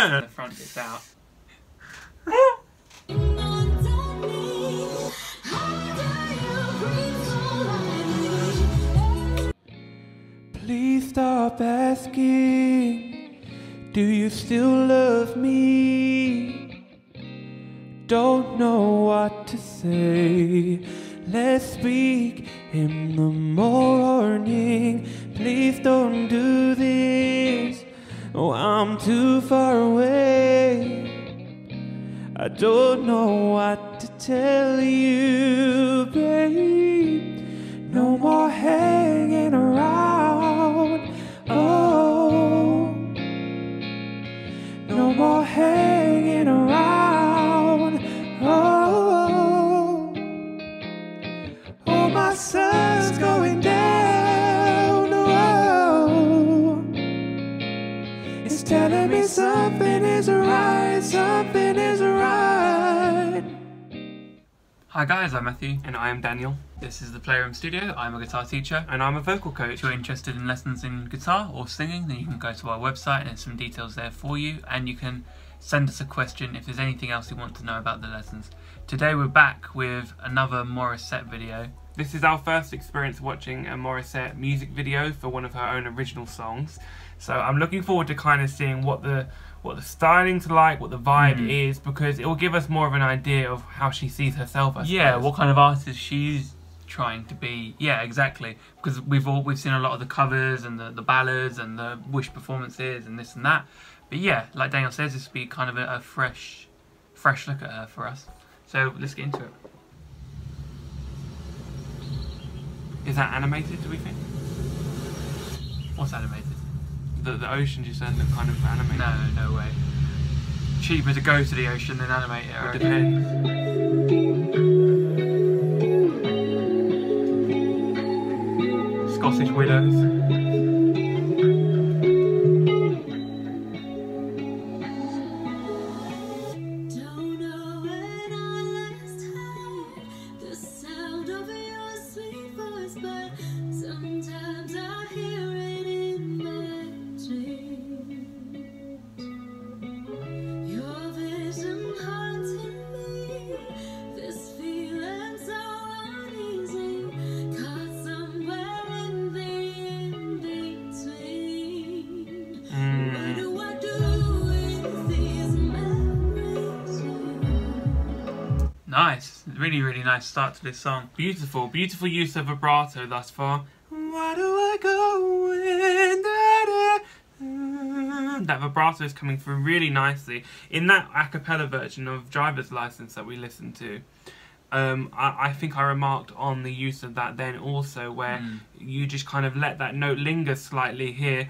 The front bit's out. Please stop asking, do you still love me? Don't know what to say. Let's speak in the morning. Please don't do this. Oh, I'm too far away. I don't know what to tell you, babe. Telling me something is right. Something is right. Hi guys, I'm Matthew. And I am Daniel. This is the Playroom Studio. I'm a guitar teacher. And I'm a vocal coach. If you're interested in lessons in guitar or singing, then you can go to our website and there's some details there for you. And you can send us a question if there's anything else you want to know about the lessons. Today we're back with another Morissette video. This is our first experience watching a Morissette music video for one of her own original songs. So I'm looking forward to kind of seeing what the what the styling's like, what the vibe Mm. is, because it will give us more of an idea of how she sees herself. I Yeah, suppose. what kind of artist she's trying to be. Yeah, exactly. Because we've all we've seen a lot of the covers and the, the ballads and the Wish performances and this and that. But yeah, like Daniel says, this will be kind of a, a fresh, fresh look at her for us. So let's get into it. Is that animated? Do we think What's animated? the the ocean just end up kind of animated? No, no way. Cheaper to go to the ocean than animate it. It depends. Really, really nice start to this song. Beautiful, beautiful use of vibrato thus far. Why do I go da, da? that vibrato is coming through really nicely in that a cappella version of Driver's License that we listened to. Um, I, I think I remarked on the use of that then also, where Mm. you just kind of let that note linger slightly here,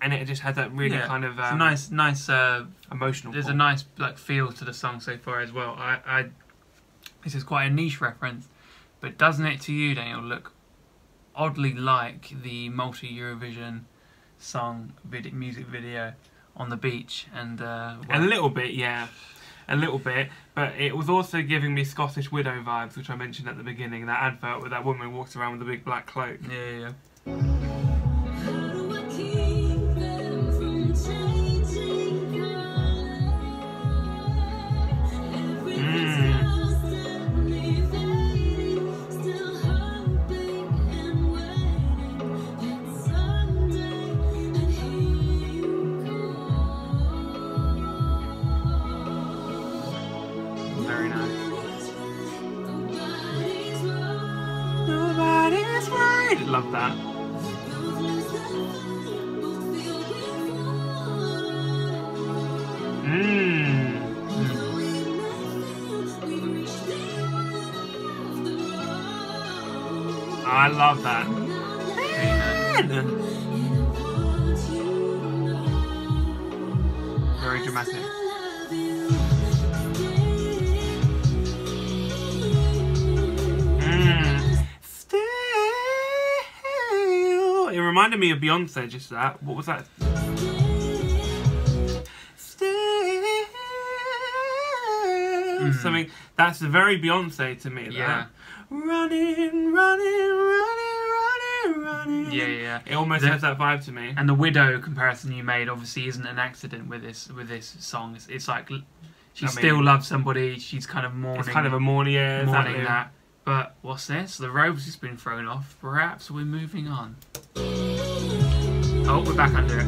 and it just has that really Yeah, kind of um, nice, nice. Uh, emotional. there's a nice like feel to the song so far as well. I, I, this is quite a niche reference, but doesn't it to you, Daniel, look oddly like the multi Eurovision song music video on the beach? And uh, A little bit, yeah. A little bit. But it was also giving me Scottish Widow vibes, which I mentioned at the beginning. That advert where that woman walks around with a big black cloak. yeah, yeah, yeah. Love that. both lose the fight, both feel we're falling. Mmm. I love that. Nice. Very dramatic. Reminded me of Beyonce, just that. What was that? Still. Hmm. Something that's very Beyonce to me. Yeah. Running, running, running, running, running. Yeah, yeah. It almost The- has that vibe to me. And the widow comparison you made obviously isn't an accident with this with this song. It's, it's like she I mean- still loves somebody. She's kind of mourning, It's kind of a morning, yeah, mourning exactly. that. But what's this? The robe's just been thrown off. Perhaps we're moving on. Oh, we're back under it.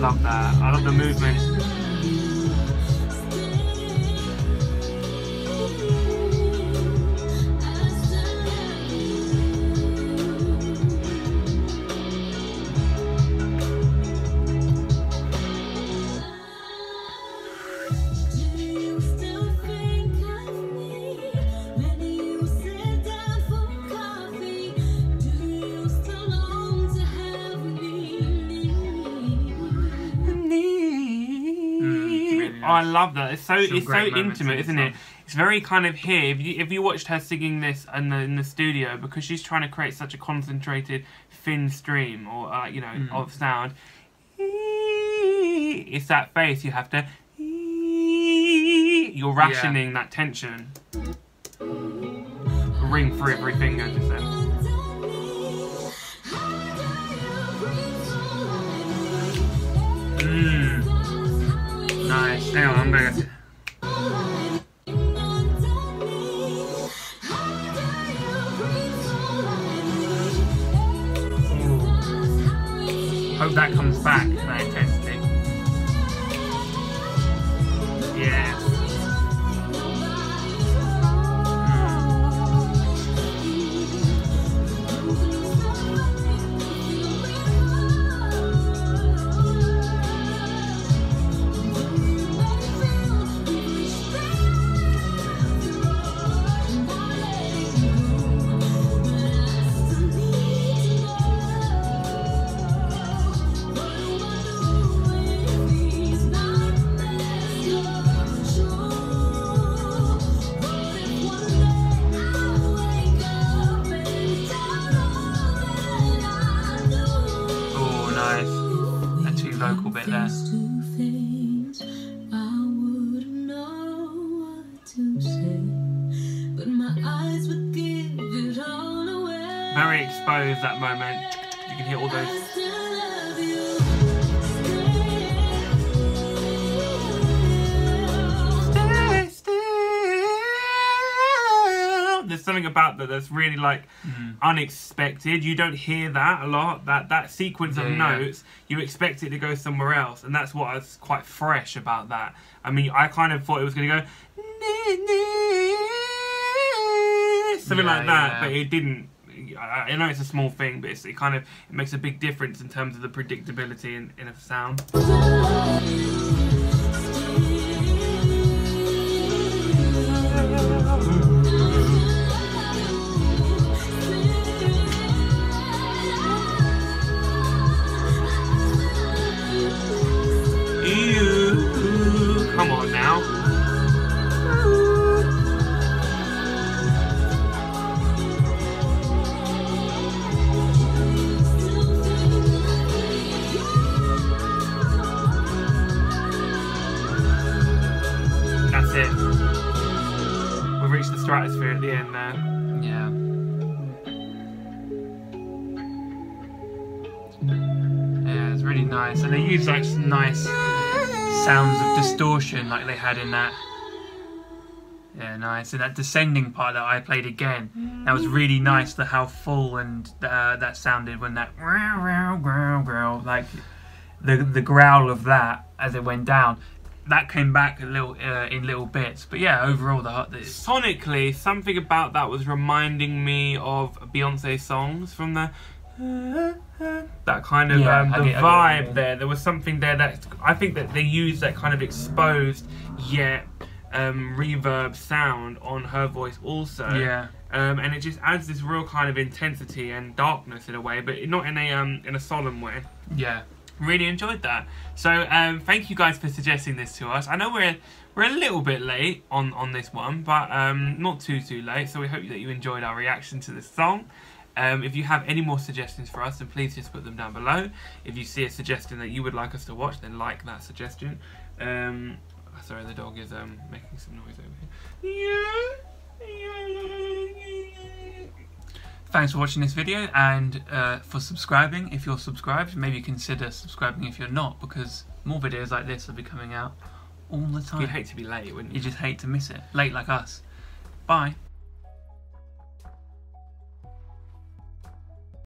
Love that. I love the movement. I love that. It's so Some it's so intimate, isn't it? It's very kind of here. If you if you watched her singing this in the in the studio, because she's trying to create such a concentrated thin stream or uh, you know Mm. of sound, it's that face you have to. You're rationing that tension. Ring for every finger, just then. Mmm, nice. Hang on, I'm gonna. Get Hope that comes back. Very exposed that moment. You can hear all those. still love you. Stay still. There's something about that that's really like Mhm. unexpected. You don't hear that a lot. That that sequence of Yeah, yeah. notes, you expect it to go somewhere else, and that's what was quite fresh about that. I mean, I kind of thought it was going to go something Yeah, like that, yeah. but it didn't. I know it's a small thing, but it kind of it makes a big difference in terms of the predictability in, in a sound. We've reached the stratosphere at the end there. Yeah. Yeah, it's really nice. And they use like some nice sounds of distortion like they had in that. Yeah, nice. And that descending part that I played again, that was really nice. The how full and uh, that sounded when that growl, growl, growl, like the the growl of that as it went down. That came back a little uh, in little bits, but yeah, overall the, the Sonically, something about that was reminding me of Beyonce songs from the that kind of Yeah, um, the get- I get vibe there. There was something there that I think that they used that kind of exposed yet um, reverb sound on her voice also. yeah. Um, and it just adds this real kind of intensity and darkness in a way, but not in a um, in a solemn way. Yeah. Really enjoyed that. So um, thank you guys for suggesting this to us. I know we're we're a little bit late on on this one, but um, not too too late. So we hope that you enjoyed our reaction to this song. Um, if you have any more suggestions for us, then please just put them down below. If you see a suggestion that you would like us to watch, then like that suggestion. Um, sorry, the dog is um making some noise over here. Thanks for watching this video and uh, for subscribing. If you're subscribed, maybe consider subscribing if you're not, because more videos like this will be coming out all the time. You'd hate to be late, wouldn't you you? just hate to miss it. Late like us. Bye.